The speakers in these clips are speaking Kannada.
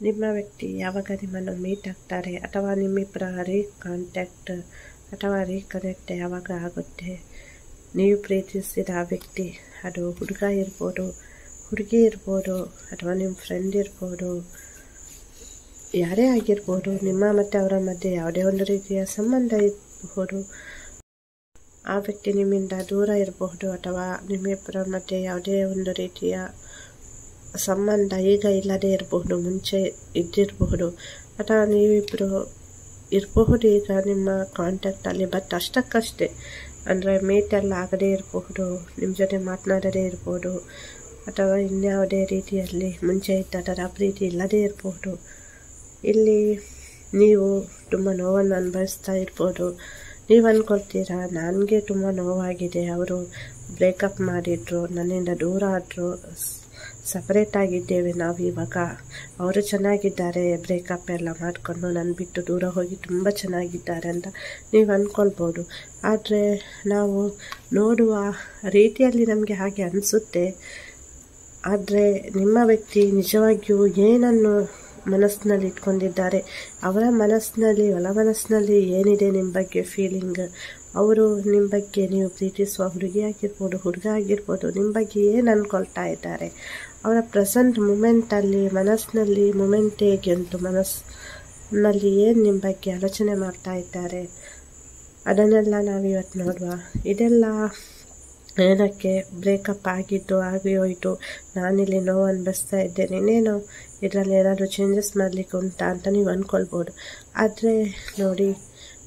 ನಿಮ್ಮ ವ್ಯಕ್ತಿ ಯಾವಾಗ ನಿಮ್ಮನ್ನು ಮೀಟ್ ಆಗ್ತಾರೆ ಅಥವಾ ನಿಮ್ಮಿಬ್ಬರ ರೀಕಾಂಟ್ಯಾಕ್ಟ್ ಅಥವಾ ರೀಕನೆಕ್ಟ್ ಯಾವಾಗ ಆಗುತ್ತೆ? ನೀವು ಪ್ರೀತಿಸಿದ ಆ ವ್ಯಕ್ತಿ, ಅದು ಹುಡುಗ ಇರ್ಬೋದು, ಹುಡುಗಿ ಇರ್ಬೋದು, ಅಥವಾ ನಿಮ್ಮ ಫ್ರೆಂಡ್ ಇರ್ಬೋದು, ಯಾರೇ ಆಗಿರ್ಬೋದು, ನಿಮ್ಮ ಮತ್ತು ಅವರ ಮಧ್ಯೆ ಯಾವುದೇ ಒಂದು ರೀತಿಯ ಸಂಬಂಧ ಇರಬಹುದು. ಆ ವ್ಯಕ್ತಿ ನಿಮ್ಮಿಂದ ದೂರ ಇರಬಹುದು ಅಥವಾ ನಿಮ್ಮಿಬ್ಬರ ಮಧ್ಯೆ ಯಾವುದೇ ಒಂದು ರೀತಿಯ ಸಂಬಂಧ ಈಗ ಇಲ್ಲದೇ ಇರಬಹುದು, ಮುಂಚೆ ಇದ್ದಿರಬಹುದು. ಅಥವಾ ನೀವಿಬ್ಬರು ಇರಬಹುದು ಈಗ ನಿಮ್ಮ ಕಾಂಟ್ಯಾಕ್ಟಲ್ಲಿ ಬಟ್ ಅಷ್ಟಕ್ಕಷ್ಟೇ. ಅಂದರೆ ಎಲ್ಲ ಆಗದೇ ಇರಬಹುದು, ನಿಮ್ಮ ಜೊತೆ ಮಾತನಾಡದೇ ಇರಬಹುದು ಅಥವಾ ಇನ್ಯಾವುದೇ ರೀತಿಯಲ್ಲಿ ಮುಂಚೆ ಇದ್ದ ಥರ ಪ್ರೀತಿ ಇಲ್ಲದೇ ಇರಬಹುದು. ಇಲ್ಲಿ ನೀವು ತುಂಬ ನೋವನ್ನು ಅನುಭವಿಸ್ತಾ ಇರ್ಬೋದು. ನೀವು ಅಂದ್ಕೊಳ್ತೀರಾ ನನಗೆ ತುಂಬ ನೋವಾಗಿದೆ, ಅವರು ಬ್ರೇಕಪ್ ಮಾಡಿದ್ರು, ನನ್ನಿಂದ ದೂರ ಆದರು ಸಪರೇಟ್ ಆಗಿದ್ದೇವೆ. ನಾವು ಇವಾಗ ಅವರು ಚೆನ್ನಾಗಿದ್ದಾರೆ. ಬ್ರೇಕಪ್ ಎಲ್ಲ ಮಾಡಿಕೊಂಡು ನನ್ನ ಬಿಟ್ಟು ದೂರ ಹೋಗಿ ತುಂಬ ಚೆನ್ನಾಗಿದ್ದಾರೆ ಅಂತ ನೀವು ಅಂದ್ಕೊಳ್ಬೋದು ಆದರೆ ನಾವು ನೋಡುವ ರೀತಿಯಲ್ಲಿ ನಮಗೆ ಹಾಗೆ ಅನಿಸುತ್ತೆ. ಆದರೆ ನಿಮ್ಮ ವ್ಯಕ್ತಿ ನಿಜವಾಗಿಯೂ ಏನನ್ನು ಮನಸ್ಸಿನಲ್ಲಿ ಇಟ್ಕೊಂಡಿದ್ದಾರೆ? ಅವರ ಮನಸ್ಸಿನಲ್ಲಿ, ಒಳ ಮನಸ್ಸಿನಲ್ಲಿ ಏನಿದೆ ನಿಮ್ಮ ಬಗ್ಗೆ ಫೀಲಿಂಗ್ ಅವರು ನಿಮ್ಮ ಬಗ್ಗೆ ನೀವು ಪ್ರೀತಿಸುವ ಹುಡುಗಿ ಆಗಿರ್ಬೋದು, ಹುಡುಗ ಆಗಿರ್ಬೋದು ನಿಮ್ಮ ಬಗ್ಗೆ ಏನು ಅಂದ್ಕೊಳ್ತಾ ಇದ್ದಾರೆ? ಅವರ ಪ್ರೆಸೆಂಟ್ ಮೂಮೆಂಟಲ್ಲಿ ಮನಸ್ಸಿನಲ್ಲಿ ಮೂಮೆಂಟ್ ಹೇಗೆ ಉಂಟು? ಮನಸ್ಸಿನಲ್ಲಿ ಏನು ನಿಮ್ಮ ಬಗ್ಗೆ ಆಲೋಚನೆ ಮಾಡ್ತಾ ಇದ್ದಾರೆ? ಅದನ್ನೆಲ್ಲ ನಾವು ಇವತ್ತು ನೋಡುವ. ಇದೆಲ್ಲ ಏನಕ್ಕೆ ಬ್ರೇಕಪ್ ಆಗಿದ್ದು, ಆಗಿ ಹೋಯಿತು? ನಾನಿಲ್ಲಿ ನೋವು ಅನ್ಭವಿಸ್ತಾ ಇದ್ದೇನೆ. ಇನ್ನೇನು ಇದರಲ್ಲಿ ಏನಾದರೂ ಚೇಂಜಸ್ ಮಾಡಲಿಕ್ಕೆ ಉಂಟಾ ಅಂತ ನೀವು ಅಂದ್ಕೊಳ್ಬೋದು ಆದರೆ ನೋಡಿ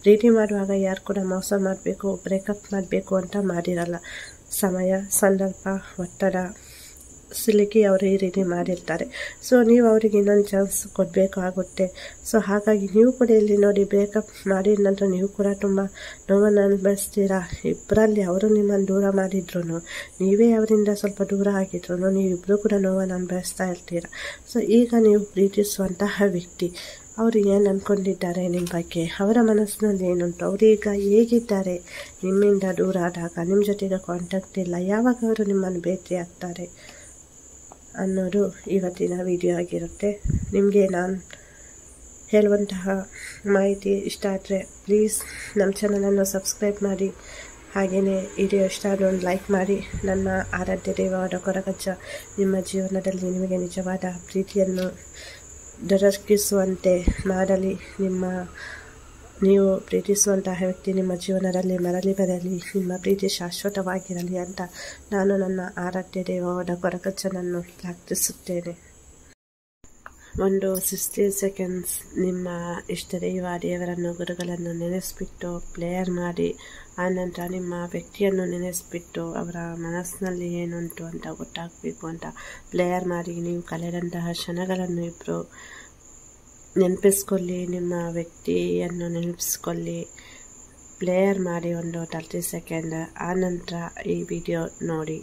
ಪ್ರೀತಿ ಮಾಡುವಾಗ ಯಾರು ಕೂಡ ಮೋಸ ಮಾಡಬೇಕು ಬ್ರೇಕಪ್ ಮಾಡಬೇಕು ಅಂತ ಮಾಡಿರಲ್ಲ. ಸಮಯ, ಸಂದರ್ಭ, ಒತ್ತಡ, ಸಿಲುಕಿ ಅವರು ಈ ರೀತಿ ಮಾಡಿರ್ತಾರೆ. ಸೊ ನೀವು ಅವರಿಗೆ ಇನ್ನೊಂದು ಚಾನ್ಸ್ ಕೊಡಬೇಕಾಗುತ್ತೆ ಸೊ ಹಾಗಾಗಿ ನೀವು ಕೂಡ ಇಲ್ಲಿ ನೋಡಿ ಬ್ರೇಕಪ್ ಮಾಡಿದ ನಂತರ ನೀವು ಕೂಡ ತುಂಬ ನೋವನ್ನು ಅನುಭವಿಸ್ತೀರಾ? ಇಬ್ಬರಲ್ಲಿ ಅವರು ನಿಮ್ಮನ್ನು ದೂರ ಮಾಡಿದ್ರು ನೀವೇ ಅವರಿಂದ ಸ್ವಲ್ಪ ದೂರ ಆಗಿದ್ರು ನೀವಿಬ್ಬರು ಕೂಡ ನೋವನ್ನು ಅನುಭವಿಸ್ತಾ ಇರ್ತೀರ? ಸೊ ಈಗ ನೀವು ಪ್ರೀತಿಸುವಂತಹ ವ್ಯಕ್ತಿ. ಅವರು ಏನು ಅಂದ್ಕೊಂಡಿದ್ದಾರೆ ನಿಮ್ಮ ಬಗ್ಗೆ? ಅವರ ಮನಸ್ಸಿನಲ್ಲಿ ಏನುಂಟು ಅವರೀಗ ಹೇಗಿದ್ದಾರೆ? ನಿಮ್ಮಿಂದ ದೂರ ಆದಾಗ ನಿಮ್ಮ ಜೊತೆಗೆ ಕಾಂಟ್ಯಾಕ್ಟ್ ಇಲ್ಲ. ಯಾವಾಗ ಅವರು ನಿಮ್ಮನ್ನು ಭೇಟಿ ಆಗ್ತಾರೆ ಅನ್ನೋದು ಇವತ್ತಿನ ವಿಡಿಯೋ ಆಗಿರುತ್ತೆ. ನಿಮಗೆ ನಾನು ಹೇಳುವಂತಹ ಮಾಹಿತಿ ಇಷ್ಟ ಆದರೆ ಪ್ಲೀಸ್ ನಮ್ಮ ಚಾನಲನ್ನು ಸಬ್ಸ್ಕ್ರೈಬ್ ಮಾಡಿ. ಹಾಗೆಯೇ ವಿಡಿಯೋ ಇಷ್ಟ ಆದರೆ ಒಂದು ಲೈಕ್ ಮಾಡಿ. ನನ್ನ ಆರಾಧ್ಯ ದೇವವಾದ ಕೊರಗಜ್ಜ ನಿಮ್ಮ ಜೀವನದಲ್ಲಿ ನಿಮಗೆ ನಿಜವಾದ ಪ್ರೀತಿಯನ್ನು ದೊರಕಿಸುವಂತೆ ಮಾಡಲಿ. ನಿಮ್ಮ, ನೀವು ಪ್ರೀತಿಸುವಂತಹ ವ್ಯಕ್ತಿ ನಿಮ್ಮ ಜೀವನದಲ್ಲಿ, ಮರಳಿ ಬರಲಿ. ನಿಮ್ಮ ಪ್ರೀತಿ ಶಾಶ್ವತವಾಗಿರಲಿ ಅಂತ ನಾನು ನನ್ನ ಆರಾಧ್ಯ ದೇವವಾದ ಕೊರಕಚ್ಚನನ್ನು ಪ್ರಾರ್ಥಿಸುತ್ತೇನೆ. ಒಂದು ಸಿಕ್ಸ್ಟಿ ಸೆಕೆಂಡ್ಸ್ ನಿಮ್ಮ ಇಷ್ಟ ದೈವ ದೇವರನ್ನು ಗುರುಗಳನ್ನು ನೆನೆಸ್ಬಿಟ್ಟು ಪ್ಲೇಯರ್ ಮಾಡಿ ಆನಂತರ ನಿಮ್ಮ ವ್ಯಕ್ತಿಯನ್ನು ನೆನೆಸ್ಬಿಟ್ಟು ಅವರ ಮನಸ್ಸಿನಲ್ಲಿ ಏನುಂಟು ಅಂತ ಗೊತ್ತಾಗಬೇಕು ಅಂತ ಪ್ಲೇಯರ್ ಮಾಡಿ, ನೀವು ಕಳೆದಂತಹ ಕ್ಷಣಗಳನ್ನು ಇಬ್ಬರು ನೆನಪಿಸ್ಕೊಳ್ಳಿ, ನಿಮ್ಮ ವ್ಯಕ್ತಿಯನ್ನು ನೆನಪಿಸ್ಕೊಳ್ಳಿ. ಪ್ಲೇಯರ್ ಮಾಡಿ ಒಂದು ತರ್ಟಿ ಸೆಕೆಂಡ್ ಆನಂತರ ಈ ವಿಡಿಯೋ ನೋಡಿ.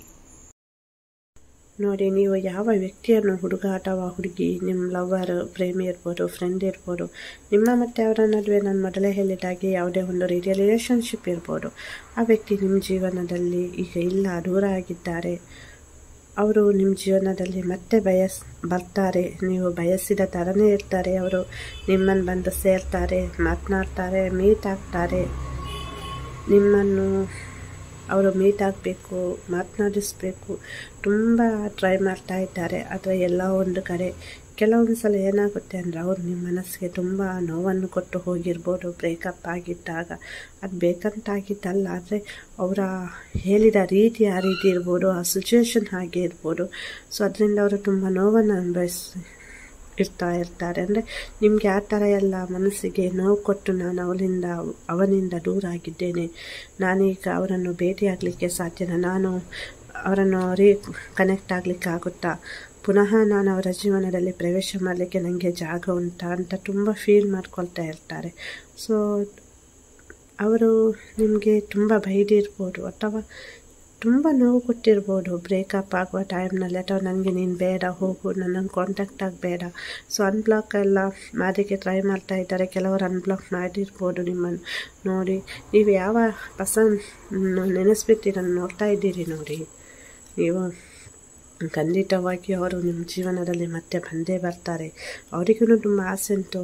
ನೋಡಿ, ನೀವು ಯಾವ ವ್ಯಕ್ತಿಯನ್ನು ಹುಡುಗ ಅಥವಾ ಹುಡುಗಿ ನಿಮ್ಮ ಲವ್ವರ್ ಪ್ರೇಮಿ ಇರ್ಬೋದು ಫ್ರೆಂಡ್ ಇರ್ಬೋದು, ನಿಮ್ಮ ಮತ್ತು ಅವರ ನಡುವೆ ನಾನು ಮೊದಲೇ ಹೇಳಿದಾಗೆ ಯಾವುದೇ ಒಂದು ರೀತಿಯ ರಿಲೇಷನ್ಶಿಪ್ ಇರ್ಬೋದು, ಆ ವ್ಯಕ್ತಿ ನಿಮ್ಮ ಜೀವನದಲ್ಲಿ ಈಗ ಇಲ್ಲ, ದೂರ ಆಗಿದ್ದಾರೆ. ಅವರು ನಿಮ್ಮ ಜೀವನದಲ್ಲಿ ಮತ್ತೆ ಬಯಸ್, ಬರ್ತಾರೆ. ನೀವು ಬಯಸಿದ ಥರನೇ ಇರ್ತಾರೆ ಅವರು. ನಿಮ್ಮನ್ನು ಬಂದು ಸೇರ್ತಾರೆ, ಮಾತನಾಡ್ತಾರೆ ಮೀಟ್ ಆಗ್ತಾರೆ. ನಿಮ್ಮನ್ನು ಅವರು ಮೀಟ್ ಆಗಬೇಕು, ಮಾತನಾಡಿಸ್ಬೇಕು, ತುಂಬ ಟ್ರೈ ಮಾಡ್ತಾ ಇದ್ದಾರೆ. ಆದರೆ ಎಲ್ಲ ಒಂದು ಕಡೆ ಕೆಲವೊಂದು ಸಲ ಏನಾಗುತ್ತೆ ಅಂದರೆ ಅವ್ರು ನಿಮ್ಮ ಮನಸ್ಸಿಗೆ ತುಂಬ ನೋವನ್ನು ಕೊಟ್ಟು ಹೋಗಿರ್ಬೋದು ಬ್ರೇಕಪ್ ಆಗಿದ್ದಾಗ. ಅದು ಬೇಕಂತಾಗಿದ್ದಲ್ಲ, ಆದರೆ ಅವರ ಹೇಳಿದ ರೀತಿ ಆ ರೀತಿ ಇರ್ಬೋದು, ಆ ಸಿಚುವೇಶನ್ ಹಾಗೆ ಇರ್ಬೋದು. ಸೊ ಅದರಿಂದ ಅವರು ತುಂಬ ನೋವನ್ನು ಅನುಭವಿಸಿ ಇರ್ತಾ ಇರ್ತಾರೆ. ಅಂದರೆ ನಿಮಗೆ ಆ ಥರ ಎಲ್ಲ ಮನಸ್ಸಿಗೆ ನೋವು ಕೊಟ್ಟು ನಾನು ಅವಳಿಂದ ಅವನಿಂದ ದೂರ ಆಗಿದ್ದೇನೆ. ನಾನೀಗ ಅವರನ್ನು ಭೇಟಿಯಾಗಲಿಕ್ಕೆ ಸಾಧ್ಯನ? ನಾನು ಅವರನ್ನು ರೀ ಕನೆಕ್ಟ್ ಆಗಲಿಕ್ಕೆ ಆಗುತ್ತಾ? ಪುನಃ ನಾನು ಅವರ ಜೀವನದಲ್ಲಿ ಪ್ರವೇಶ ಮಾಡಲಿಕ್ಕೆ ನನಗೆ ಜಾಗ ಉಂಟಾ ಅಂತ ತುಂಬ ಫೀಲ್ ಮಾಡ್ಕೊಳ್ತಾ ಇರ್ತಾರೆ. ಸೊ ಅವರು ನಿಮಗೆ ತುಂಬ ಬೈದಿರ್ಬೋದು ಅಥವಾ ತುಂಬ ನೋವು ಕೊಟ್ಟಿರ್ಬೋದು. ಬ್ರೇಕಪ್ ಆಗುವ ಟೈಮ್ನಲ್ಲಿ ಅಥವಾ ನನಗೆ ನೀನು ಬೇಡ, ಹೋಗು, ನನ್ನನ್ನು ಕಾಂಟ್ಯಾಕ್ಟ್ ಆಗಬೇಡ ಸೊ ಅನ್ಬ್ಲಾಕ್ ಎಲ್ಲ ಮಾಡೋಕ್ಕೆ ಟ್ರೈ ಮಾಡ್ತಾ ಇದ್ದಾರೆ. ಕೆಲವರು ಅನ್ಬ್ಲಾಕ್ ಮಾಡಿರ್ಬೋದು ನಿಮ್ಮನ್ನು. ನೋಡಿ, ನೀವು ಯಾವ ಪರ್ಸನ್ ನೆನೆಸ್ಬಿಟ್ಟು ನಾನು ನೋಡ್ತಾ ಇದ್ದೀರಿ ನೋಡಿ. ನೀವು ಖಂಡಿತವಾಗಿ ಅವರು ನಿಮ್ಮ ಜೀವನದಲ್ಲಿ ಮತ್ತೆ ಬಂದೇ ಬರ್ತಾರೆ. ಅವರಿಗೂ ತುಂಬ ಆಸೆ ಉಂಟು.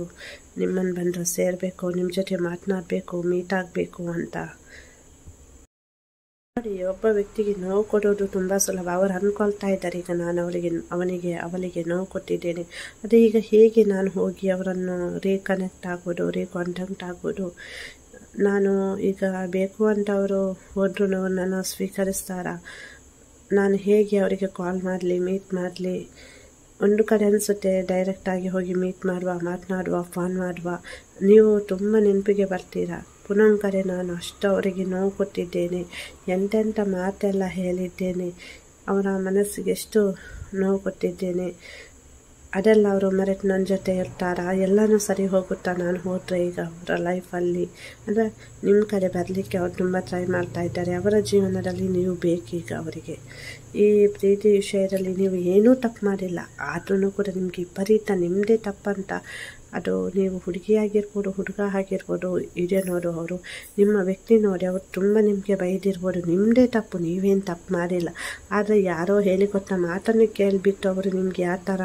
ನಿಮ್ಮನ್ನು ಬಂದು ಸೇರಬೇಕು, ನಿಮ್ಮ ಜೊತೆ ಮಾತನಾಡಬೇಕು ಮೀಟ್ ಆಗಬೇಕು ಅಂತ. ನೋಡಿ, ಒಬ್ಬ ವ್ಯಕ್ತಿಗೆ ನೋವು ಕೊಡೋದು ತುಂಬ ಸುಲಭ. ಅವರು ಅಂದ್ಕೊಳ್ತಾ ಇದ್ದಾರೆ, ಈಗ ನಾನು ಅವರಿಗೆ ಅವನಿಗೆ, ಅವಳಿಗೆ ನೋವು ಕೊಟ್ಟಿದ್ದೇನೆ. ಅದೇ ಈಗ ಹೇಗೆ ನಾನು ಹೋಗಿ ಅವರನ್ನು ರೀಕನೆಕ್ಟ್ ಆಗೋದು ರೀಕಾಂಟ್ಯಾಕ್ಟ್ ಆಗೋದು ನಾನು ಈಗ ಬೇಕು ಅಂತ ಅವರು ಹೋದ್ರೂ ನನ್ನ ಸ್ವೀಕರಿಸ್ತಾರ? ನಾನು ಹೇಗೆ ಅವರಿಗೆ ಕಾಲ್ ಮಾಡಲಿ ಮೀಟ್ ಮಾಡಲಿ? ಒಂದು ಕಡೆ ಅನಿಸುತ್ತೆ ಡೈರೆಕ್ಟಾಗಿ ಹೋಗಿ ಮೀಟ್ ಮಾಡುವ, ಮಾತನಾಡುವ ಫೋನ್ ಮಾಡುವ. ನೀವು ತುಂಬ ನೆನಪಿಗೆ ಬರ್ತೀರಾ? ಪುನಃ ಕರೆ ನಾನು ಅಷ್ಟು ಅವರಿಗೆ ನೋವು ಕೊಟ್ಟಿದ್ದೇನೆ ಎಂತೆಂಥ ಮಾತೆಲ್ಲ ಹೇಳಿದ್ದೇನೆ. ಅವರ ಮನಸ್ಸಿಗೆ ಎಷ್ಟು ನೋವು ಕೊಟ್ಟಿದ್ದೇನೆ ಅದೆಲ್ಲ ಅವರು ಮರೆತು ನನ್ನ ಜೊತೆ ಇರ್ತಾರಾ? ಎಲ್ಲನೂ ಸರಿ ಹೋಗುತ್ತಾ ನಾನು ಹೋದರೆ ಈಗ ಅವರ ಲೈಫಲ್ಲಿ ಅಂದರೆ ನಿಮ್ಮ ಕಡೆ ಬರಲಿಕ್ಕೆ ಅವ್ರು ತುಂಬ ಟ್ರೈ ಮಾಡ್ತಾ ಇದ್ದಾರೆ. ಅವರ ಜೀವನದಲ್ಲಿ ನೀವು ಬೇಕೀಗ ಅವರಿಗೆ. ಈ ಪ್ರೀತಿ ವಿಷಯದಲ್ಲಿ ನೀವು ಏನೂ ತಪ್ಪು ಮಾಡಿಲ್ಲ. ಆದ್ರೂ ಕೂಡ ನಿಮಗೆ ವಿಪರೀತ ನಿಮ್ಮದೇ ತಪ್ಪಂತ ಅದು ನೀವು ಹುಡುಗಿಯಾಗಿರ್ಬೋದು ಹುಡುಗ ಆಗಿರ್ಬೋದು ಇದೆ ನೋಡುವವರು, ನಿಮ್ಮ ವ್ಯಕ್ತಿ ನೋಡಿ ಅವರು ತುಂಬ ನಿಮಗೆ ಬೈದಿರ್ಬೋದು. ನಿಮ್ಮದೇ ತಪ್ಪು, ನೀವೇನು ತಪ್ಪು ಮಾಡಿಲ್ಲ. ಆದರೆ ಯಾರೋ ಹೇಳಿಕೊಟ್ಟ ಮಾತನ್ನು ಕೇಳಿಬಿಟ್ಟು ಅವರು ನಿಮ್ಗೆ ಯಾವ ಥರ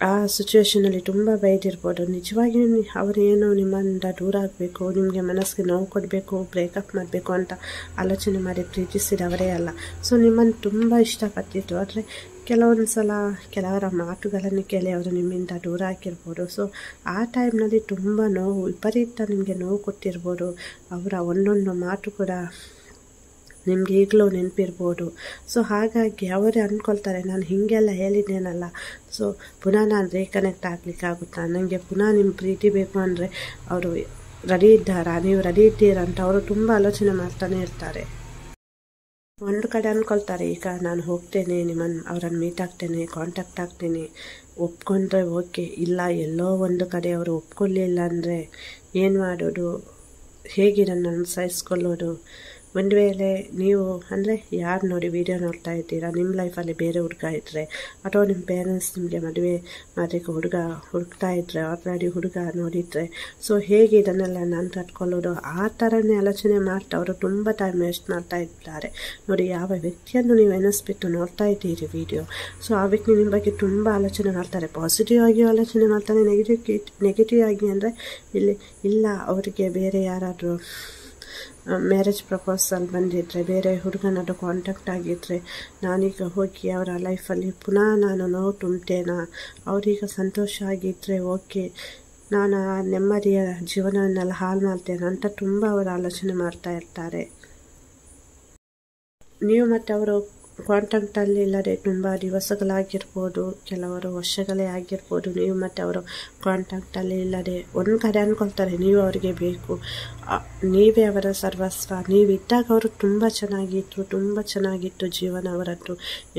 ಆ ಸಿಚುವೇಷನಲ್ಲಿ ತುಂಬ ಬೈದಿರ್ಬೋದು ನಿಜವಾಗಿಯೂ ಅವರೇನು ನಿಮ್ಮಿಂದ ದೂರ ಆಗಬೇಕು, ನಿಮಗೆ ಮನಸ್ಸಿಗೆ ನೋವು ಕೊಡಬೇಕು ಬ್ರೇಕಪ್ ಮಾಡಬೇಕು ಅಂತ ಆಲೋಚನೆ ಮಾಡಿ ಪ್ರೀತಿಸಿದವರೇ ಅಲ್ಲ. ಸೊ ನಿಮ್ಮನ್ನು ತುಂಬ ಇಷ್ಟಪಟ್ಟಿತ್ತು ಆದರೆ ಕೆಲವೊಂದು ಸಲ ಕೆಲವರ ಮಾತುಗಳನ್ನು ಕೇಳಿ ಅವರು ನಿಮ್ಮಿಂದ ದೂರ ಆಗಿರ್ಬೋದು. ಸೊ ಆ ಟೈಮ್ನಲ್ಲಿ ತುಂಬ ನೋವು, ವಿಪರೀತ ನಿಮಗೆ ನೋವು ಕೊಟ್ಟಿರ್ಬೋದು. ಅವರ ಒಂದೊಂದು ಮಾತು ಕೂಡ ನಿಮ್ಗೆ ಈಗಲೂ ನೆನಪಿರ್ಬೋದು. ಸೊ ಹಾಗಾಗಿ ಅವರೇ ಅಂದ್ಕೊಳ್ತಾರೆ, ನಾನು ಹೀಗೆಲ್ಲ ಹೇಳಿದ್ದೇನಲ್ಲ. ಸೊ ಪುನಃ ನಾನು ರೀಕನೆಕ್ಟ್ ಆಗಲಿಕ್ಕಾಗುತ್ತಾ ನನಗೆ ಪುನಃ ನಿಮ್ಮ ಪ್ರೀತಿ ಬೇಕು ಅಂದರೆ ಅವರು ರೆಡಿ ಇದ್ದಾರಾ? ನೀವು ರೆಡಿ ಇದ್ದೀರಾ? ಅಂತ ಅವರು ತುಂಬ ಆಲೋಚನೆ ಮಾಡ್ತಾನೆ ಇರ್ತಾರೆ. ಒಂದು ಕಡೆ ಅಂದ್ಕೊಳ್ತಾರೆ, ಈಗ ನಾನು ಹೋಗ್ತೇನೆ ನಿಮ್ಮನ್ನು ಅವರನ್ನು ಮೀಟ್ ಆಗ್ತೇನೆ ಕಾಂಟ್ಯಾಕ್ಟ್ ಆಗ್ತೇನೆ. ಒಪ್ಕೊಂಡ್ರೆ ಓಕೆ ಇಲ್ಲ, ಎಲ್ಲೋ ಒಂದು ಕಡೆ ಅವರು ಒಪ್ಕೊಳ್ಳಿಲ್ಲ ಅಂದರೆ ಏನು ಮಾಡೋದು? ಹೇಗೆ ನನ್ನ ಅನುಸರಿಸ್ಕೊಳ್ಳೋದು ಒಂದು ವೇಳೆ ನೀವು, ಅಂದರೆ ಯಾರು ನೋಡಿ ವಿಡಿಯೋ ನೋಡ್ತಾ ಇದ್ದೀರಾ ನಿಮ್ಮ ಲೈಫಲ್ಲಿ ಬೇರೆ ಹುಡುಗ ಇದ್ದರೆ ಅಥವಾ ನಿಮ್ಮ ಪೇರೆಂಟ್ಸ್ ನಿಮಗೆ ಮದುವೆ ಮಾಡಲಿಕ್ಕೆ ಹುಡುಗ ಹುಡುಕ್ತಾ ಇದ್ದರೆ ಆಲ್ರೆಡಿ ಹುಡುಗ ನೋಡಿದರೆ ಸೊ ಹೇಗೆ ಇದನ್ನೆಲ್ಲ ನಾನು ತಟ್ಕೊಳ್ಳೋದು ಆ ಥರನೇ ಆಲೋಚನೆ ಮಾಡ್ತಾ ಅವರು ತುಂಬ ಟೈಮ್ ವೇಸ್ಟ್ ಮಾಡ್ತಾ ಇದ್ದಾರೆ. ನೋಡಿ, ಯಾವ ವ್ಯಕ್ತಿಯನ್ನು ನೀವು ಎನಿಸ್ಬಿಟ್ಟು ನೋಡ್ತಾ ಇದ್ದೀರಿ ವಿಡಿಯೋ ಸೊ ಆ ವ್ಯಕ್ತಿ ನಿಮ್ಮ ಬಗ್ಗೆ ತುಂಬ ಆಲೋಚನೆ ಮಾಡ್ತಾರೆ. ಪಾಸಿಟಿವ್ ಆಗಿ ಆಲೋಚನೆ ಮಾಡ್ತಾರೆ ನೆಗೆಟಿವ್ ನೆಗೆಟಿವ್ ಆಗಿ ಅಂದರೆ ಇಲ್ಲಿ, ಇಲ್ಲ, ಅವರಿಗೆ ಬೇರೆ ಯಾರಾದರೂ ಮ್ಯಾರೇಜ್ ಪ್ರಪೋಸಲ್ ಬಂದಿದ್ದರೆ ಬೇರೆ ಹುಡುಗನದು ಕಾಂಟ್ಯಾಕ್ಟ್ ಆಗಿದ್ದರೆ ನಾನೀಗ ಹೋಗಿ ಅವರ ಲೈಫಲ್ಲಿ ಪುನಃ ನಾನು ನೋವು ತುಂಬ್ತೇನಾ ಅವರೀಗ ಸಂತೋಷ ಆಗಿದ್ದರೆ ಓಕೆ ನಾನು ಆ ನೆಮ್ಮದಿಯ ಜೀವನವನ್ನೆಲ್ಲ ಹಾಳು ಮಾಡ್ತೇನೆ ಅಂತ ತುಂಬ ಅವರು ಆಲೋಚನೆ ಮಾಡ್ತಾ ಇರ್ತಾರೆ. ನೀವು ಮತ್ತು ಅವರು ಕಾಂಟ್ಯಾಕ್ಟಲ್ಲಿ ಇಲ್ಲದೆ ತುಂಬ ದಿವಸಗಳಾಗಿರ್ಬೋದು, ಕೆಲವರು ವರ್ಷಗಳೇ ಆಗಿರ್ಬೋದು, ನೀವು ಮತ್ತು ಅವರು ಕಾಂಟ್ಯಾಕ್ಟಲ್ಲಿ ಇಲ್ಲದೆ ಒಂದು ಕಡೆ ಅಂದ್ಕೊಳ್ತಾರೆ ನೀವು ಅವರಿಗೆ ಬೇಕು. ನೀವೇ ಅವರ ಸರ್ವಸ್ವ. ನೀವಿದ್ದಾಗ ಅವರು ತುಂಬ ಚೆನ್ನಾಗಿತ್ತು ತುಂಬ ಚೆನ್ನಾಗಿತ್ತು ಜೀವನ ಅವರದ್ದು.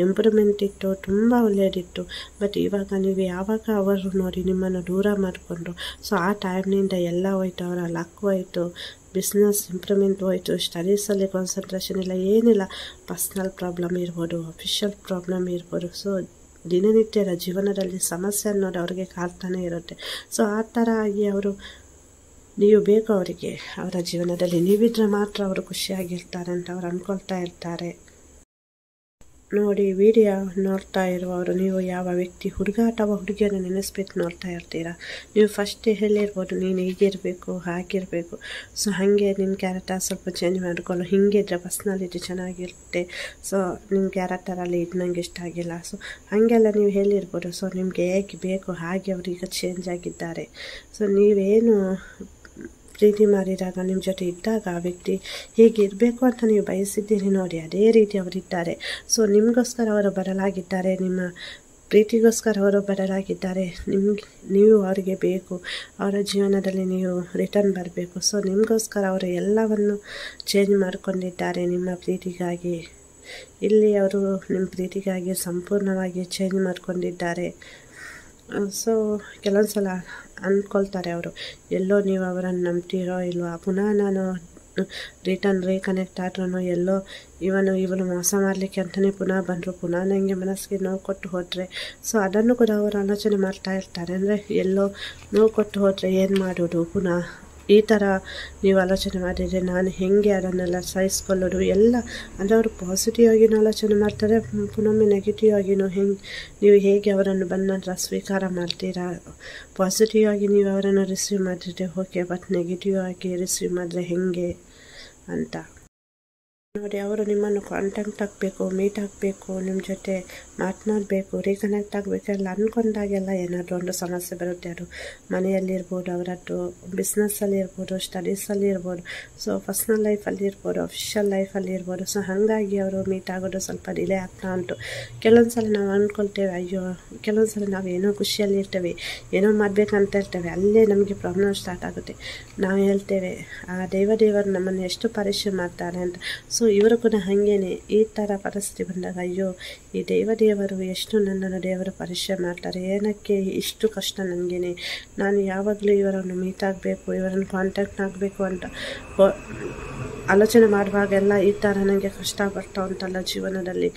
ಇಂಪ್ರೂವ್ಮೆಂಟ್ ಇತ್ತು, ತುಂಬ ಒಳ್ಳೆಯದಿತ್ತು ಬಟ್ ಇವಾಗ ನೀವು ಯಾವಾಗ ಅವರು ನೋಡಿ ನಿಮ್ಮನ್ನು ದೂರ ಮಾಡಿಕೊಂಡ್ರು? ಸೊ ಆ ಟೈಮ್ನಿಂದ ಎಲ್ಲ ಹೋಯ್ತು, ಅವರ ಲಕ್ ಹೋಯ್ತು. ಬಿಸ್ನೆಸ್ ಇಂಪ್ರೂವ್ಮೆಂಟ್ ಹೋಯಿತು ಸ್ಟಡೀಸಲ್ಲಿ ಕಾನ್ಸಂಟ್ರೇಷನ್ ಇಲ್ಲ, ಏನಿಲ್ಲ. ಪರ್ಸ್ನಲ್ ಪ್ರಾಬ್ಲಮ್ ಇರ್ಬೋದು ಅಫಿಷಿಯಲ್ ಪ್ರಾಬ್ಲಮ್ ಇರ್ಬೋದು. ಸೊ ದಿನನಿತ್ಯದ ಜೀವನದಲ್ಲಿ ಸಮಸ್ಯೆ ಅನ್ನೋದು ಅವರಿಗೆ ಕಾಡ್ತಾನೆ ಇರುತ್ತೆ. ಸೊ ಆ ಥರ ಆಗಿ ಅವರು, ನೀವು ಬೇಕು ಅವರಿಗೆ, ಅವರ ಜೀವನದಲ್ಲಿ. ನೀವಿದ್ರೆ ಮಾತ್ರ ಅವರು ಖುಷಿಯಾಗಿರ್ತಾರೆ ಅಂತ ಅವ್ರು ಅಂದ್ಕೊಳ್ತಾ ಇರ್ತಾರೆ. ನೋಡಿ ವಿಡಿಯೋ ನೋಡ್ತಾ ಇರುವವರು, ನೀವು ಯಾವ ವ್ಯಕ್ತಿ ಹುಡುಗ ಅಥವಾ ಹುಡುಗಿಯನ್ನು ನೆನೆಸ್ಬೇಕು ನೋಡ್ತಾ ಇರ್ತೀರಾ? ನೀವು ಫಸ್ಟ್ ಹೇಳಿರ್ಬೋದು, ನೀನು ಹೀಗಿರಬೇಕು, ಹಾಗಿರಬೇಕು. ಸೊ ಹಾಗೆ ನಿನ್ನ ಕ್ಯಾರೆಕ್ಟರ್ ಸ್ವಲ್ಪ ಚೇಂಜ್ ಮಾಡಿಕೊಳ್ಳು ಹಿಂಗಿದ್ರೆ ಪರ್ಸ್ನಾಲಿಟಿ ಚೆನ್ನಾಗಿರುತ್ತೆ. ಸೊ ನಿಮ್ಮ ಕ್ಯಾರೆಕ್ಟರಲ್ಲಿ ಇದು ನನಗೆ ಇಷ್ಟ ಆಗಿಲ್ಲ. ಸೊ ಹಾಗೆಲ್ಲ ನೀವು ಹೇಳಿರ್ಬೋದು. ಸೊ ನಿಮಗೆ ಹೇಗೆ ಬೇಕು, ಹಾಗೆ ಅವರೀಗ ಚೇಂಜ್ ಆಗಿದ್ದಾರೆ. ಸೊ ನೀವೇನು ಪ್ರೀತಿ ಮಾಡಿದಾಗ ನಿಮ್ಮ ಜೊತೆ ಇದ್ದಾಗ ಆ ವ್ಯಕ್ತಿ ಹೇಗಿರಬೇಕು ಅಂತ ನೀವು ಬಯಸಿದ್ದೀರಿ ನೋಡಿ, ಅದೇ ರೀತಿ ಅವರಿದ್ದಾರೆ. ಸೊ ನಿಮಗೋಸ್ಕರ ಅವರು ಬರಲಾಗಿದ್ದಾರೆ, ನಿಮ್ಮ ಪ್ರೀತಿಗೋಸ್ಕರ ಅವರು ಬರಲಾಗಿದ್ದಾರೆ. ನಿಮ್ಗೆ, ನೀವು ಅವರಿಗೆ ಬೇಕು, ಅವರ ಜೀವನದಲ್ಲಿ ನೀವು ರಿಟರ್ನ್ ಬರಬೇಕು. ಸೊ ನಿಮಗೋಸ್ಕರ ಅವರು ಎಲ್ಲವನ್ನು ಚೇಂಜ್ ಮಾಡಿಕೊಂಡಿದ್ದಾರೆ ನಿಮ್ಮ ಪ್ರೀತಿಗಾಗಿ. ಇಲ್ಲಿ ಅವರು ನಿಮ್ಮ ಪ್ರೀತಿಗಾಗಿ ಸಂಪೂರ್ಣವಾಗಿ ಚೇಂಜ್ ಮಾಡಿಕೊಂಡಿದ್ದಾರೆ. ಸೊ ಕೆಲವೊಂದು ಸಲ ಅಂದ್ಕೊಳ್ತಾರೆ ಅವರು, ಎಲ್ಲೋ ನೀವು ಅವರನ್ನು ನಂಬ್ತೀರೋ ಇಲ್ವಾ, ಪುನಃ ನಾನು ರಿಟರ್ನ್ ರೀಕನೆಕ್ಟ್ ಆದ್ರೂ ಎಲ್ಲೋ ಇವನು ಇವನು ಮೋಸ ಮಾಡಲಿಕ್ಕೆ ಅಂತಲೇ ಪುನಃ ಬಂದರು, ಪುನಃ ನನಗೆ ಮನಸ್ಸಿಗೆ ನೋವು ಕೊಟ್ಟು ಹೋದರೆ, ಸೊ ಅದನ್ನು ಕೂಡ ಅವರು ಆಲೋಚನೆ ಮಾಡ್ತಾ ಇರ್ತಾರೆ. ಅಂದರೆ ಎಲ್ಲೋ ನೋವು ಕೊಟ್ಟು ಹೋದರೆ ಏನು ಮಾಡೋದು, ಪುನಃ ಈ ಥರ ನೀವು ಆಲೋಚನೆ ಮಾಡಿದರೆ ನಾನು ಹೇಗೆ ಅದನ್ನೆಲ್ಲ ಸಹಿಸ್ಕೊಳ್ಳೋದು? ಎಲ್ಲ ಅಂದರೆ ಅವರು ಪಾಸಿಟಿವ್ ಆಗಿನೂ ಆಲೋಚನೆ ಮಾಡ್ತಾರೆ, ಪುನೊಮ್ಮೆ ನೆಗೆಟಿವ್ ಆಗಿನೂ ಹೆಂಗೆ ನೀವು ಹೇಗೆ ಅವರನ್ನು ಬಂದ ನಂತರ ಸ್ವೀಕಾರ ಮಾಡ್ತೀರಾ? ಪಾಸಿಟಿವ್ ಆಗಿ ನೀವು ಅವರನ್ನು ರಿಸೀವ್ ಮಾಡಿದರೆ ಓಕೆ ಬಟ್ ನೆಗೆಟಿವ್ ಆಗಿ ರಿಸೀವ್ ಮಾಡಿದ್ರೆ ಹೇಗೆ ಅಂತ. ನೋಡಿ, ಅವರು ನಿಮ್ಮನ್ನು ಕಾಂಟ್ಯಾಕ್ಟ್ ಆಗಬೇಕು ಮೀಟ್ ಆಗಬೇಕು ನಿಮ್ಮ ಜೊತೆ ಮಾತನಾಡಬೇಕು ರೀಕನೆಕ್ಟ್ ಆಗಬೇಕೆಲ್ಲ ಅಂದ್ಕೊಂಡಾಗೆಲ್ಲ ಏನಾದರೂ ಒಂದು ಸಮಸ್ಯೆ ಬರುತ್ತೆ ಅದು. ಮನೆಯಲ್ಲಿರ್ಬೋದು ಅವರದ್ದು ಬಿಸ್ನೆಸ್ಸಲ್ಲಿ ಇರ್ಬೋದು ಸ್ಟಡೀಸಲ್ಲಿ ಇರ್ಬೋದು ಸೊ ಪರ್ಸ್ನಲ್ ಲೈಫಲ್ಲಿ ಇರ್ಬೋದು ಅಫಿಷಿಯಲ್ ಲೈಫಲ್ಲಿ ಇರ್ಬೋದು. ಸೊ ಹಾಗಾಗಿ ಅವರು ಮೀಟ್ ಆಗೋದು ಸ್ವಲ್ಪ ಡಿಲೇ ಆಗ್ತಾ ಉಂಟು. ಕೆಲವೊಂದು ಸಲ ನಾವು ಅಂದ್ಕೊಳ್ತೇವೆ ಅಯ್ಯೋ ಕೆಲವೊಂದು ಸಲ ನಾವು ಏನೋ ಖುಷಿಯಲ್ಲಿ ಇರ್ತೇವೆ, ಏನೋ ಮಾಡಬೇಕಂತ ಇರ್ತೇವೆ, ಅಲ್ಲೇ ನಮಗೆ ಪ್ರಾಬ್ಲಮ್ ಸ್ಟಾರ್ಟ್ ಆಗುತ್ತೆ. ನಾವು ಹೇಳ್ತೇವೆ, ಆ ದೇವ ದೇವರು ನಮ್ಮನ್ನು ಎಷ್ಟು ಪರೀಕ್ಷೆ ಮಾಡ್ತಾರೆ ಅಂತ. ಸೊ ಇವರು ಕೂಡ ಹಾಗೇನೆ. ಈ ಥರ ಪರಿಸ್ಥಿತಿ ಬಂದಾಗ, ಅಯ್ಯೋ, ಈ ದೇವ ದೇವರು ಎಷ್ಟು ನನ್ನನ್ನು ದೇವರು ಪರೀಕ್ಷೆ ಮಾಡ್ತಾರೆ. ಏನಕ್ಕೆ ಇಷ್ಟು ಕಷ್ಟ ನನಗೇನೆ? ನಾನು ಯಾವಾಗಲೂ ಇವರನ್ನು ಮೀಟ್ ಆಗಬೇಕು, ಇವರನ್ನು ಕಾಂಟ್ಯಾಕ್ಟ್ ಆಗಬೇಕು ಅಂತ ಆಲೋಚನೆ ಮಾಡುವಾಗೆಲ್ಲ ಈ ಥರ ನನಗೆ ಕಷ್ಟ ಬರ್ತಾ ಉಂಟಲ್ಲ ಜೀವನದಲ್ಲಿ.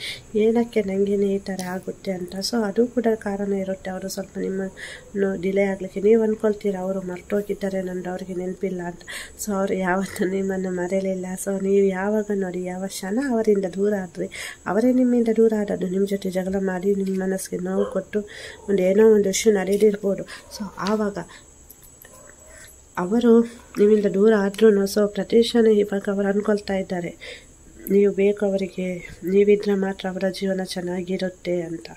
ಏನಕ್ಕೆ ನನಗೇನೆ ಈ ಥರ ಆಗುತ್ತೆ ಅಂತ. ಸೊ ಅದು ಕೂಡ ಕಾರಣ ಇರುತ್ತೆ. ಅವರು ಸ್ವಲ್ಪ ನಿಮ್ಮನ್ನು ಡಿಲೇ ಆಗಲಿಕ್ಕೆ. ನೀವು ಅಂದ್ಕೊಳ್ತೀರ ಅವರು ಮರ್ತೋಗಿದ್ದಾರೆ, ನಂದು ಅವ್ರಿಗೆ ನೆನಪಿಲ್ಲ ಅಂತ. ಸೊ ಅವರು ಯಾವತ್ತೂ ನಿಮ್ಮನ್ನು ಮರೆಯಲಿಲ್ಲ. ಸೊ ನೀವು ಯಾವಾಗ ನೋಡಿ ಯಾವ ಕ್ಷಣ ಅವರಿಂದ ದೂರ ಆದರೆ ಅವರೇ ನಿಮ್ಮಿಂದ ದೂರ ಆಡೋದು ನಿಮ್ಮ ಜೊತೆ ಜಗಳ ಮಾಡಿ ನಿಮ್ಮ ಮನಸ್ಸಿಗೆ ನೋವು ಕೊಟ್ಟು ಒಂದು ಏನೋ ಒಂದು ವಿಷಯ ನಡೆದಿರ್ಬೋದು. ಸೊ ಆವಾಗ ಅವರು ನಿಮ್ಮಿಂದ ದೂರ ಆದ್ರೂ ಸೊ ಪ್ರತಿ ಕ್ಷಣ ಇವಾಗ ಅವರು ಅಂದ್ಕೊಳ್ತಾ ಇದ್ದಾರೆ. ನೀವು ಬೇಕು ಅವರಿಗೆ, ನೀವಿದ್ರೆ ಮಾತ್ರ ಅವರ ಜೀವನ ಚೆನ್ನಾಗಿರುತ್ತೆ ಅಂತ.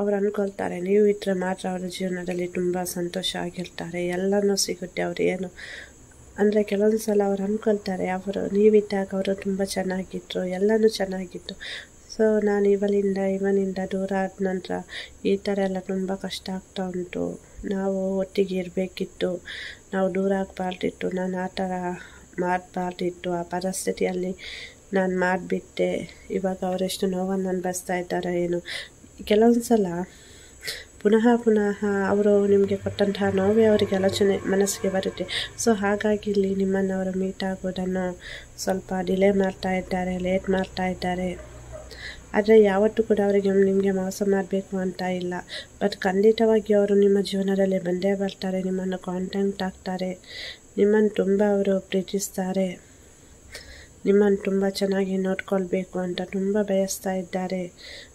ಅವ್ರು ಅಂದ್ಕೊಳ್ತಾರೆ ನೀವು ಇದ್ರೆ ಮಾತ್ರ ಅವರ ಜೀವನದಲ್ಲಿ ತುಂಬ ಸಂತೋಷ ಆಗಿರ್ತಾರೆ. ಎಲ್ಲನೂ ಸಿಗುತ್ತೆ, ಅವ್ರು ಏನು ಅಂದರೆ ಕೆಲವೊಂದು ಸಲ ಅವ್ರು ಅಂದ್ಕೊಳ್ತಾರೆ, ಅವರು ನೀವಿದ್ದಾಗ ಅವರು ತುಂಬ ಚೆನ್ನಾಗಿದ್ರು, ಎಲ್ಲನೂ ಚೆನ್ನಾಗಿತ್ತು. ಸೊ ನಾನು ಇವಳಿಂದ ಇವನಿಂದ ದೂರ ಆದ ನಂತರ ಈ ಥರ ಎಲ್ಲ ತುಂಬ ಕಷ್ಟ ಆಗ್ತಾ ಉಂಟು. ನಾವು ಒಟ್ಟಿಗೆ ಇರಬೇಕಿತ್ತು. ನಾವು ದೂರ ಆಗಬಾರ್ದಿತ್ತು. ನಾನು ಆ ಥರ ಮಾಡಬಾರ್ದಿತ್ತು. ಆ ಪರಿಸ್ಥಿತಿಯಲ್ಲಿ ನಾನು ಮಾಡಿಬಿಟ್ಟೆ. ಇವಾಗ ಅವರೆಷ್ಟು ನೋವನ್ನು ಅನುಭವಿಸ್ತಾ ಇದ್ದಾರೆ ಏನು. ಕೆಲವೊಂದು ಸಲ ಪುನಃ ಪುನಃ ಅವರು ನಿಮಗೆ ಕೊಟ್ಟಂತಹ ನೋವೇ ಅವರಿಗೆ ಆಲೋಚನೆ ಮನಸ್ಸಿಗೆ ಬರುತ್ತೆ. ಸೊ ಹಾಗಾಗಿ ಇಲ್ಲಿ ನಿಮ್ಮನ್ನು ಅವರು ಮೀಟ್ ಆಗೋದನ್ನು ಸ್ವಲ್ಪ ಡಿಲೇ ಮಾಡ್ತಾ ಇದ್ದಾರೆ ಲೇಟ್ ಮಾಡ್ತಾ ಇದ್ದಾರೆ. ಆದರೆ ಯಾವತ್ತೂ ಕೂಡ ಅವರಿಗೆ ನಿಮಗೆ ಮೋಸ ಮಾಡಬೇಕು ಅಂತ ಇಲ್ಲ. ಬಟ್ ಖಂಡಿತವಾಗಿ ಅವರು ನಿಮ್ಮ ಜೀವನದಲ್ಲಿ ಬಂದೇ ಬರ್ತಾರೆ, ನಿಮ್ಮನ್ನು ಕಾಂಟ್ಯಾಕ್ಟ್ ಆಗ್ತಾರೆ. ನಿಮ್ಮನ್ನು ತುಂಬ ಅವರು ಪ್ರೀತಿಸ್ತಾರೆ. ನಿಮ್ಮನ್ನು ತುಂಬ ಚೆನ್ನಾಗಿ ನೋಡ್ಕೊಳ್ಬೇಕು ಅಂತ ತುಂಬ ಬಯಸ್ತಾ ಇದ್ದಾರೆ.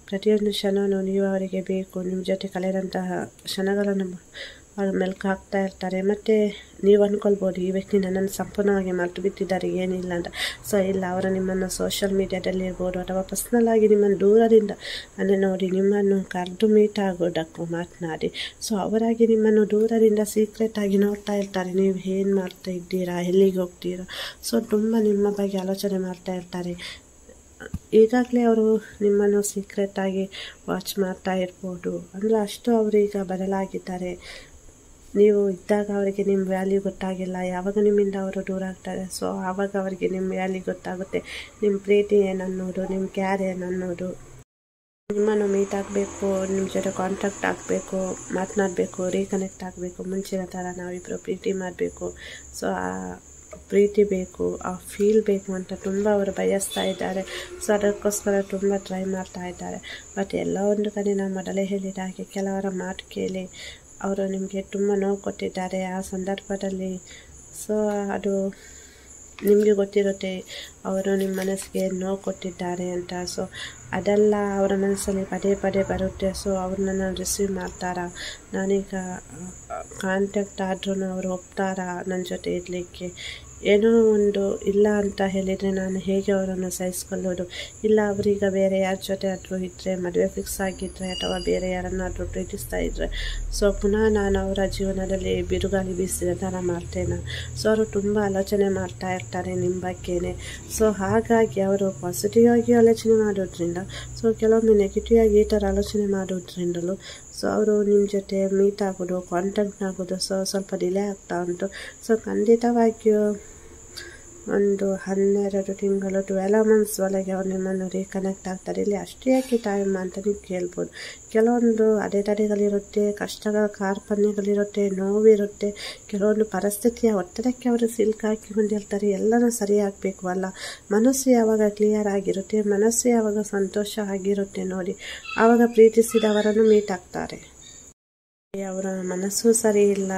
ಪ್ರತಿಯೊಂದು ಕ್ಷಣವೂ ನೀವು ಅವರಿಗೆ ಬೇಕು. ನಿಮ್ಮ ಜೊತೆ ಕಳೆದಂತಹ ಕ್ಷಣಗಳನ್ನು ಅವರು ಮೆಲ್ಕು ಹಾಕ್ತಾ ಇರ್ತಾರೆ. ಮತ್ತು ನೀವು ಅಂದ್ಕೊಳ್ಬೋದು ಈ ವ್ಯಕ್ತಿ ನನ್ನನ್ನು ಸಂಪೂರ್ಣವಾಗಿ ಮರೆತು ಬಿಟ್ಟಿದ್ದಾರೆ ಏನಿಲ್ಲ ಅಂತ. ಸೊ ಇಲ್ಲ, ಅವರು ನಿಮ್ಮನ್ನು ಸೋಷಿಯಲ್ ಮೀಡಿಯಾದಲ್ಲಿ ಇರ್ಬೋದು, ಅಥವಾ ಪರ್ಸ್ನಲ್ ಆಗಿ ನಿಮ್ಮನ್ನು ದೂರದಿಂದ ಅಂದರೆ ನೋಡಿ, ನಿಮ್ಮನ್ನು ಕರೆದು ಮೀಟ್ ಆಗೋದಕ್ಕೂ ಮಾತನಾಡಿ. ಸೊ ಅವರಾಗಿ ನಿಮ್ಮನ್ನು ದೂರದಿಂದ ಸೀಕ್ರೆಟ್ ಆಗಿ ನೋಡ್ತಾ ಇರ್ತಾರೆ. ನೀವು ಏನು ಮಾಡ್ತಾ ಇದ್ದೀರಾ, ಎಲ್ಲಿಗೆ ಹೋಗ್ತೀರಾ? ಸೊ ತುಂಬ ನಿಮ್ಮ ಬಗ್ಗೆ ಆಲೋಚನೆ ಮಾಡ್ತಾ ಇರ್ತಾರೆ. ಈಗಾಗಲೇ ಅವರು ನಿಮ್ಮನ್ನು ಸೀಕ್ರೆಟ್ ಆಗಿ ವಾಚ್ ಮಾಡ್ತಾ ಇರ್ಬೋದು. ಅಂದರೆ ಅಷ್ಟು ಅವರು ಈಗ ಬದಲಾಗಿದ್ದಾರೆ. ನೀವು ಇದ್ದಾಗ ಅವರಿಗೆ ನಿಮ್ಮ ವ್ಯಾಲ್ಯೂ ಗೊತ್ತಾಗಿಲ್ಲ, ಯಾವಾಗ ನಿಮ್ಮಿಂದ ಅವರು ದೂರ ಆಗ್ತಾರೆ ಸೊ ಆವಾಗ ಅವರಿಗೆ ನಿಮ್ಮ ವ್ಯಾಲ್ಯೂ ಗೊತ್ತಾಗುತ್ತೆ. ನಿಮ್ಮ ಪ್ರೀತಿ ಏನನ್ನೋದು, ನಿಮ್ಮ ಕ್ಯಾರ್ ಏನನ್ನೋದು. ನಿಮ್ಮನ್ನು ಮೀಟ್ ಆಗಬೇಕು, ನಿಮ್ಮ ಜೊತೆ ಕಾಂಟ್ಯಾಕ್ಟ್ ಆಗಬೇಕು, ಮಾತನಾಡಬೇಕು ರೀಕನೆಕ್ಟ್ ಆಗಬೇಕು, ಮುಂಚಿನ ಥರ ನಾವಿಬ್ಬರು ಪ್ರೀತಿ ಮಾಡಬೇಕು. ಸೊ ಆ ಪ್ರೀತಿ ಬೇಕು, ಆ ಫೀಲ್ ಬೇಕು ಅಂತ ತುಂಬ ಅವರು ಬಯಸ್ತಾ ಇದ್ದಾರೆ. ಸೊ ಅದಕ್ಕೋಸ್ಕರ ತುಂಬ ಟ್ರೈ ಮಾಡ್ತಾ ಇದ್ದಾರೆ. ಬಟ್ ಎಲ್ಲ ಒಂದು ಕಡೆ ನಾನು ಮೊದಲೇ ಹೇಳಿದ ಹಾಗೆ ಕೆಲವರ ಮಾತು ಕೇಳಿ ಅವರು ನಿಮಗೆ ತುಂಬ ನೋವು ಕೊಟ್ಟಿದ್ದಾರೆ ಆ ಸಂದರ್ಭದಲ್ಲಿ. ಸೊ ಅದು ನಿಮಗೆ ಗೊತ್ತಿರುತ್ತೆ, ಅವರು ನಿಮ್ಮ ಮನಸ್ಸಿಗೆ ನೋವು ಕೊಟ್ಟಿದ್ದಾರೆ ಅಂತ. ಸೊ ಅದೆಲ್ಲ ಅವರ ಮನಸ್ಸಲ್ಲಿ ಪದೇ ಪದೇ ಬರುತ್ತೆ. ಸೊ ಅವ್ರು ನನ್ನ ರಿಸೀವ್ ಮಾಡ್ತಾರಾ? ನಾನೀಗ ಕಾಂಟ್ಯಾಕ್ಟ್ ಆದ್ರೂ ಅವರು ಒಪ್ತಾರಾ ನನ್ನ ಜೊತೆ ಇರಲಿಕ್ಕೆ? ಏನೋ ಒಂದು ಇಲ್ಲ ಅಂತ ಹೇಳಿದರೆ ನಾನು ಹೇಗೆ ಅವರನ್ನು ಸಹಿಸ್ಕೊಳ್ಳೋದು ಇಲ್ಲ, ಅವರೀಗ ಬೇರೆ ಯಾರ ಜೊತೆ ಆದರೂ ಇದ್ದರೆ ಮದುವೆ ಫಿಕ್ಸ್ ಆಗಿದ್ದರೆ ಅಥವಾ ಬೇರೆ ಯಾರನ್ನಾದರೂ ಪ್ರೀತಿಸ್ತಾ ಇದ್ದರೆ ಸೊ ಪುನಃ ನಾನು ಅವರ ಜೀವನದಲ್ಲಿ ಬಿರುಗಾಳಿ ಬೀಸಿದ ಥರ ಮಾಡ್ತೇನೆ. ಸೊ ಅವರು ತುಂಬ ಆಲೋಚನೆ ಮಾಡ್ತಾ ಇರ್ತಾರೆ ನಿಮ್ಮ ಬಗ್ಗೆನೇ. ಸೊ ಹಾಗಾಗಿ ಅವರು ಪಾಸಿಟಿವ್ ಆಗಿ ಆಲೋಚನೆ ಮಾಡೋದ್ರಿಂದ ಸೊ ಕೆಲವೊಮ್ಮೆ ನೆಗೆಟಿವ್ ಆಗಿ ಈ ಥರ ಆಲೋಚನೆ ಮಾಡೋದ್ರಿಂದಲೂ ಸೊ ಅವರು ನಿಮ್ಮ ಜೊತೆ ಮೀಟ್ ಆಗೋದು ಕಾಂಟ್ಯಾಕ್ಟ್ ಆಗೋದು ಸೊ ಸ್ವಲ್ಪ ಡಿಲೇ ಆಗ್ತಾ ಉಂಟು. ಸೊ ಖಂಡಿತವಾಗಿಯೂ ಒಂದು ಹನ್ನೆರಡು ತಿಂಗಳು ಟ್ವೆಲ್ ಮಂತ್ಸ್ ಒಳಗೆ ಅವ್ರು ನಿಮ್ಮನ್ನು ರೀಕನೆಕ್ಟ್ ಆಗ್ತಾರೆ. ಇಲ್ಲಿ ಅಷ್ಟೇ ಯಾಕೆ ಟೈಮ್ ಅಂತ ನೀವು ಕೇಳ್ಬೋದು. ಕೆಲವೊಂದು ಅಡೆತಡೆಗಳಿರುತ್ತೆ ಕಷ್ಟಗಳ ಕಾರ್ಪಣ್ಯಗಳಿರುತ್ತೆ, ನೋವಿರುತ್ತೆ. ಕೆಲವೊಂದು ಪರಿಸ್ಥಿತಿಯ ಒತ್ತಡಕ್ಕೆ ಅವರು ಸಿಲ್ಕ್ ಹಾಕಿಕೊಂಡಿರ್ತಾರೆ ಎಲ್ಲನೂ ಸರಿ ಆಗಬೇಕು ಅಲ್ಲ. ಮನಸ್ಸು ಯಾವಾಗ ಕ್ಲಿಯರ್ ಆಗಿರುತ್ತೆ, ಮನಸ್ಸು ಯಾವಾಗ ಸಂತೋಷ ಆಗಿರುತ್ತೆ ನೋಡಿ. ಆವಾಗ ಪ್ರೀತಿಸಿದವರನ್ನು ಮೀಟ್ ಆಗ್ತಾರೆ. ಅವರ ಮನಸ್ಸು ಸರಿ ಇಲ್ಲ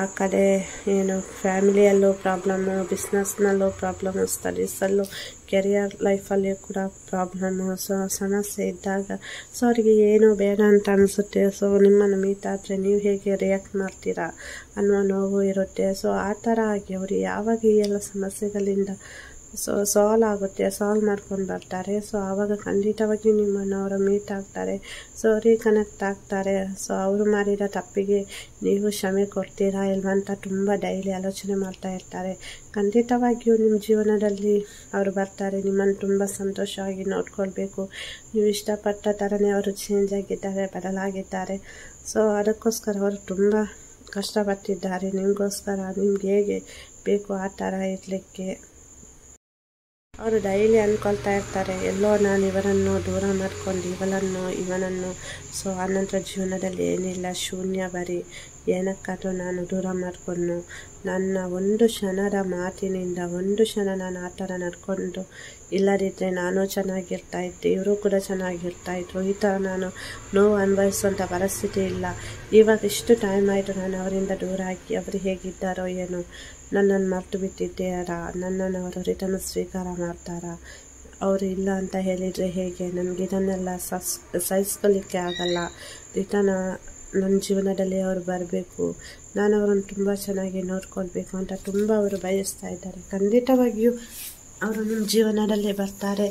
ಆ ಕಡೆ ಏನು ಫ್ಯಾಮಿಲಿಯಲ್ಲೂ ಪ್ರಾಬ್ಲಮ್ಮು ಬಿಸ್ನೆಸ್ನಲ್ಲೂ ಪ್ರಾಬ್ಲಮ್ಮು ಸ್ಟಡೀಸಲ್ಲೂ ಕೆರಿಯರ್ ಲೈಫಲ್ಲಿ ಕೂಡ ಪ್ರಾಬ್ಲಮ್ಮು ಸೊ ಸಮಸ್ಯೆ ಇದ್ದಾಗ ಸೊ ಅವರಿಗೆ ಏನೂ ಬೇಡ ಅಂತ ಅನಿಸುತ್ತೆ. ಸೊ ನಿಮ್ಮನ್ನು ಮೀಟ್ ಆದರೆ ನೀವು ಹೇಗೆ ರಿಯಾಕ್ಟ್ ಮಾಡ್ತೀರಾ ಅನ್ನೋ ನೋವು ಇರುತ್ತೆ. ಸೊ ಆ ಥರ ಆಗಿ ಅವರು ಯಾವಾಗ ಈ ಎಲ್ಲ ಸಮಸ್ಯೆಗಳಿಂದ ಸೊ ಸಾಲ್ವ್ ಆಗುತ್ತೆ ಸಾಲ್ವ್ ಮಾಡ್ಕೊಂಡು ಬರ್ತಾರೆ. ಸೊ ಆವಾಗ ಖಂಡಿತವಾಗಿ ನಿಮ್ಮನ್ನು ಅವರು ಮೀಟ್ ಆಗ್ತಾರೆ. ಸೊ ರೀಕನೆಕ್ಟ್ ಆಗ್ತಾರೆ. ಸೊ ಅವರು ಮಾಡಿದ ತಪ್ಪಿಗೆ ನೀವು ಕ್ಷಮೆ ಕೊಡ್ತೀರಾ ಇಲ್ವಾ ಅಂತ ತುಂಬ ಡೈಲಿ ಆಲೋಚನೆ ಮಾಡ್ತಾ ಇರ್ತಾರೆ. ಖಂಡಿತವಾಗಿಯೂ ನಿಮ್ಮ ಜೀವನದಲ್ಲಿ ಅವರು ಬರ್ತಾರೆ. ನಿಮ್ಮನ್ನು ತುಂಬ ಸಂತೋಷವಾಗಿ ನೋಡ್ಕೊಳ್ಬೇಕು. ನೀವು ಇಷ್ಟಪಟ್ಟ ಥರನೇ ಅವರು ಚೇಂಜ್ ಆಗಿದ್ದಾರೆ, ಬದಲಾಗಿದ್ದಾರೆ. ಸೊ ಅದಕ್ಕೋಸ್ಕರ ಅವರು ತುಂಬ ಕಷ್ಟಪಟ್ಟಿದ್ದಾರೆ. ನಿಮಗೋಸ್ಕರ ನಿಮ್ಗೆ ಹೇಗೆ ಬೇಕು ಆ ಥರ ಇರಲಿಕ್ಕೆ. ಅವರು ಡೈಲಿ ಅಂದ್ಕೊಳ್ತಾ ಇರ್ತಾರೆ, ಎಲ್ಲೋ ನಾನು ಇವರನ್ನು ದೂರ ಮಾಡ್ಕೊಂಡು, ಇವಳನ್ನು, ಇವನನ್ನು. ಸೊ ಆನಂತರ ಜೀವನದಲ್ಲಿ ಏನಿಲ್ಲ, ಶೂನ್ಯ ಬರೀ. ಏನಕ್ಕಾದರೂ ನಾನು ದೂರ ಮಾಡಿಕೊಂಡು ನನ್ನ ಒಂದು ಕ್ಷಣದ ಮಾತಿನಿಂದ ಒಂದು ಕ್ಷಣ ನಾನು ಆ ಥರ ನಡ್ಕೊಂಡು ಇಲ್ಲದಿದ್ದರೆ ನಾನು ಚೆನ್ನಾಗಿರ್ತಾ ಇದ್ದೆ, ಇವರು ಕೂಡ ಚೆನ್ನಾಗಿರ್ತಾ ಇದ್ರು. ಈ ಥರ ನಾನು ನೋವು ಅನುಭವಿಸುವಂಥ ಪರಿಸ್ಥಿತಿ ಇಲ್ಲ. ಇವಾಗ ಇಷ್ಟು ಟೈಮ್ ಆಯಿತು ನಾನು ಅವರಿಂದ ದೂರ ಹಾಕಿ ಅವರು ಹೇಗಿದ್ದಾರೋ ಏನೋ. ನನ್ನನ್ನು ಮರೆತು ಬಿಟ್ಟಿದ್ದೀರಾ? ನನ್ನನ್ನು ಅವರು ರಿಟರ್ನ್ ಸ್ವೀಕಾರ ಮಾಡ್ತಾರಾ? ಅವರು ಇಲ್ಲ ಅಂತ ಹೇಳಿದರೆ ಹೇಗೆ? ನನಗೆ ಇದನ್ನೆಲ್ಲ ಸಸ್ ಸಹಿಸ್ಕೊಳ್ಳಿಕ್ಕೆ ಆಗಲ್ಲ. ರಿಟರ್ನ್ ನನ್ನ ಜೀವನದಲ್ಲಿ ಅವರು ಬರಬೇಕು. ನಾನು ಅವರನ್ನು ತುಂಬ ಚೆನ್ನಾಗಿ ನೋಡ್ಕೊಳ್ಬೇಕು ಅಂತ ತುಂಬ ಅವರು ಬಯಸ್ತಾ ಇದ್ದಾರೆ. ಖಂಡಿತವಾಗಿಯೂ ಅವರು ನಿಮ್ಮ ಜೀವನದಲ್ಲಿ ಬರ್ತಾರೆ.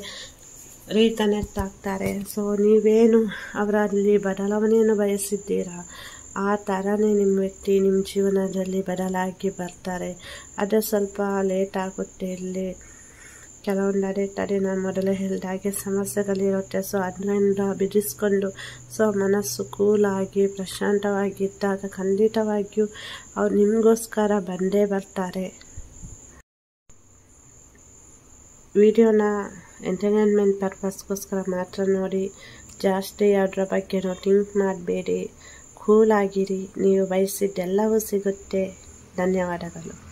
ರೀಕನೆಕ್ಟ್ ಆಗ್ತಾರೆ ಸೊ ನೀವೇನು ಅವರಲ್ಲಿ ಬದಲಾವಣೆಯನ್ನು ಬಯಸಿದ್ದೀರಾ? ಆ ಥರನೇ ನಿಮ್ಮ ವ್ಯಕ್ತಿ ನಿಮ್ಮ ಜೀವನದಲ್ಲಿ ಬದಲಾಗಿ ಬರ್ತಾರೆ. ಅದು ಸ್ವಲ್ಪ ಲೇಟ್ ಆಗುತ್ತೆ ಇಲ್ಲಿ ಕೆಲವೊಂದು ತಡೆ ನಾನು ಮೊದಲೇ ಹೇಳಿದಾಗೆ ಸಮಸ್ಯೆಗಳಿರುತ್ತೆ ಸೊ ಅದರಿಂದ ಬಿಡಿಸ್ಕೊಂಡು ಸೊ ಮನಸ್ಸು ಕೂಲಾಗಿ ಪ್ರಶಾಂತವಾಗಿದ್ದಾಗ ಖಂಡಿತವಾಗಿಯೂ ಅವ್ರು ನಿಮಗೋಸ್ಕರ ಬಂದೇ ಬರ್ತಾರೆ. ವಿಡಿಯೋನ ಎಂಟರ್ಟೈನ್ಮೆಂಟ್ ಪರ್ಪಸ್ಗೋಸ್ಕರ ಮಾತ್ರ ನೋಡಿ. ಜಾಸ್ತಿ ಅದರ ಬಗ್ಗೆನೂ ಥಿಂಕ್ ಮಾಡಬೇಡಿ. ಕೂಲಾಗಿರಿ ನೀವು ಬಯಸಿದ್ದೆಲ್ಲವೂ ಸಿಗುತ್ತೆ. ಧನ್ಯವಾದಗಳು.